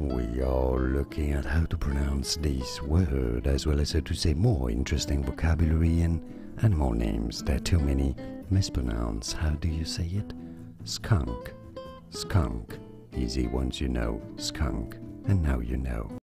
We are looking at how to pronounce this word as well as how to say more interesting vocabulary and animal names. There are too many mispronounced. How do you say it? Skunk. Skunk. Easy once you know skunk. And now you know.